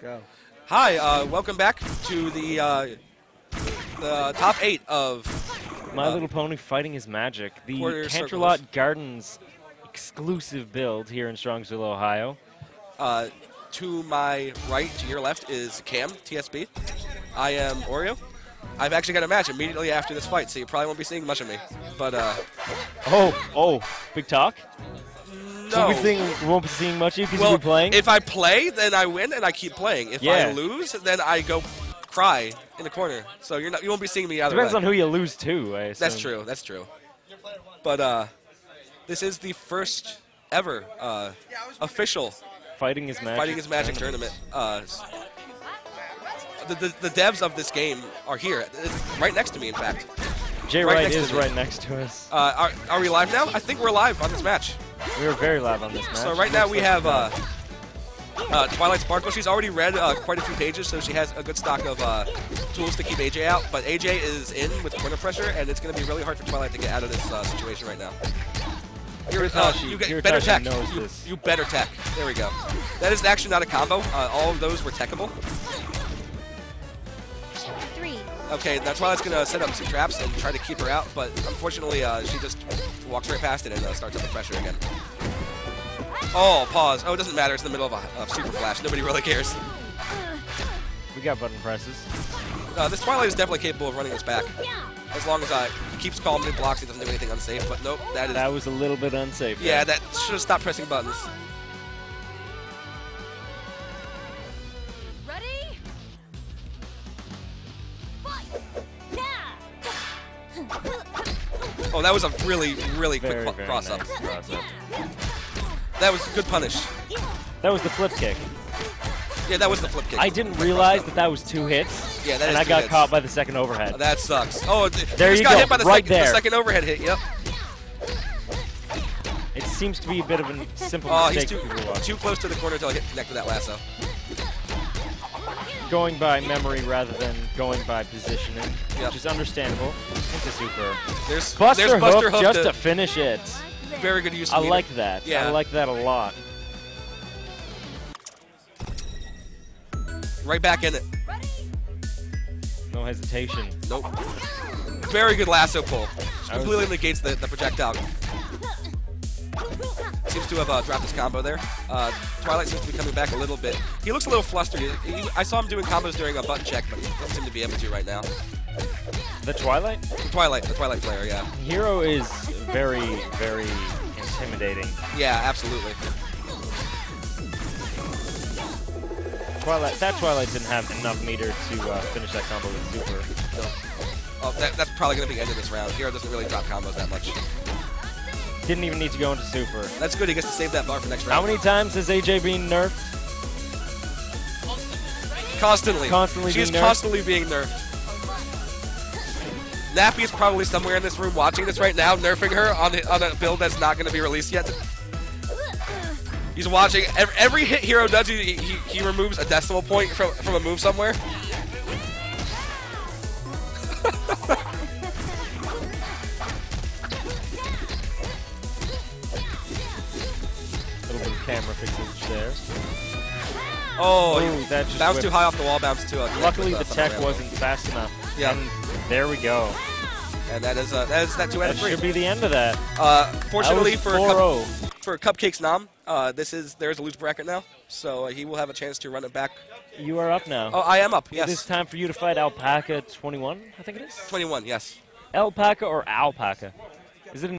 Go. Hi, uh, welcome back to the uh, the top eight of My Uh, Little Pony Fighting is Magic, the Canterlot. Gardens exclusive build here in Strongsville, Ohio. uh, to my right, to your left is Cam TSB. I am Oreo. I've actually got a match immediately after this fight, so you probably won't be seeing much of me. But uh, Oh, oh, big talk. No. So we seeing, won't be seeing much of you because well, you'll be playing. if I play, then I win and I keep playing. If I lose, then I go cry in the corner. So you're not, you won't be seeing me either Depends way. on who you lose to. I That's true. That's true. But uh, this is the first ever uh, official Fighting is Magic. Fighting is Magic tournament. Uh, the, the, the devs of this game are here, It's right next to me, in fact. Jay right Wright is right next to us. Uh, are, are we live now? I think we're live on this match. We were very loud on this match. So right now we have uh, uh, Twilight Sparkle. She's already read uh, quite a few pages, so she has a good stock of uh, tools to keep AJ out. But AJ is in with corner pressure, and it's going to be really hard for Twilight to get out of this uh, situation right now. You're, uh, Hirosashii- you get better Hirosashii tech. You, you better tech. There we go. That is actually not a combo. Uh, all of those were techable. Three. Okay, that's now Twilight's going to set up some traps and try to keep her out, but unfortunately uh, she just walks right past it and uh, starts up the pressure again. Oh, pause. Oh, it doesn't matter. It's in the middle of a, of Super Flash. Nobody really cares. We got button presses. Uh, this Twilight is definitely capable of running us back. As long as uh, he keeps calm and blocks, he doesn't do anything unsafe. But nope, that is... That was a little bit unsafe. yeah, there. that should have stopped pressing buttons. Oh, that was a really, really quick very, cro- very cross nice up. cross up. That was a good punish. That was the flip kick. Yeah, that was the flip kick. I didn't realize that that was two hits. Yeah, that and I got hits. caught by the second overhead. Oh, that sucks. Oh, th- There you got go, hit by the, right second, the there. second overhead hit. Yep. It seems to be a bit of a simple Oh, mistake too, for people watching. too close to the corner until I get connected to that lasso. Going by memory rather than going by positioning, Yep. which is understandable. Into super. There's Buster there's Buster hook Hook just to, to finish it. very good use. Of I like that. Yeah. I like that a lot. right back in it. No hesitation. Nope. Very good lasso pull. Completely negates the, the projectile. Seems to have uh, dropped his combo there. Uh, Twilight seems to be coming back a little bit. He looks a little flustered. He- he- I saw him doing combos during a button check, but he doesn't seem to be able to right now. The Twilight The Twilight, the Twilight player, yeah. hero is very, very intimidating. Yeah, absolutely. Twilight. That Twilight didn't have enough meter to uh, finish that combo with super. Oh, that, that's probably going to be the end of this round. Hero doesn't really drop combos that much. Didn't even need to go into super. That's good. He gets to save that bar for next round. How many times has AJ been nerfed? Constantly. Constantly She's being nerfed? constantly being nerfed. Nappy is probably somewhere in this room watching this right now, nerfing her on, a- on a build that's not going to be released yet. He's watching. Every, every hit Hero does, he, he, he removes a decimal point from, from a move somewhere. Camera fixage there. Oh, Ooh, he that just bounced too high off the wall, bounced too. Connect Luckily, the uh, tech wasn't fast enough. Yeah. And there we go. around. And that is uh, that is that two out That of three. should be the end of that. Uh, fortunately was for 4 Cup, for CupcakesNOM, uh, this is there's a loose bracket now, so uh, he will have a chance to run it back. You are up now. Oh, I am up. Yes. It is time for you to fight Alpaca 21, I think it is. 21. Yes. Alpaca or Alpaca? Is it an